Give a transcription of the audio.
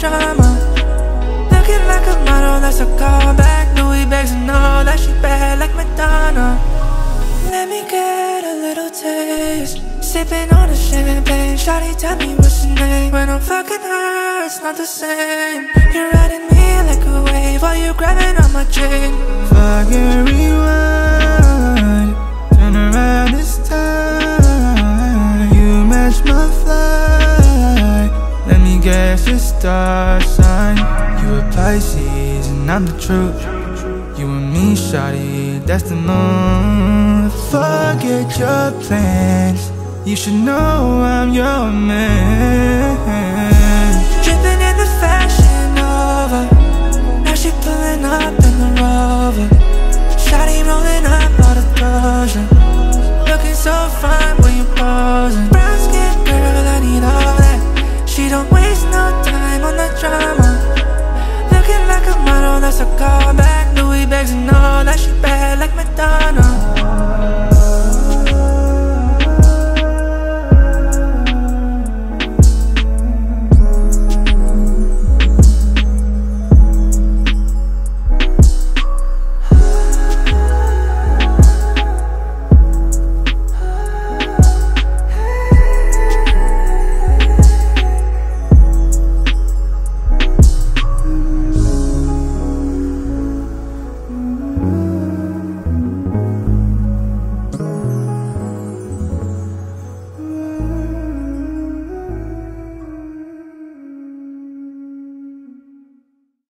drama. Looking like a model, that's a callback. Bags and all that she bad like Madonna. Let me get a little taste. Sipping on the champagne. Shawty, tell me what's your name. When I'm fucking her, it's not the same. You're riding me like a wave while you're grabbing on my chain. Fucking rewind, turn around this time. You match my flight. Let me guess your star sign. You a Pisces and I'm the truth. You and me, shawty, that's the norm Forget your plans. You should know I'm your man. Dripping in the fashion over Now she pulling up in the Rover. Shawty rolling up all the closure Looking so fine when you're posing. Brown skin girl, I need all that. She don't waste no time on the drama. Looking like a model, that's a callback.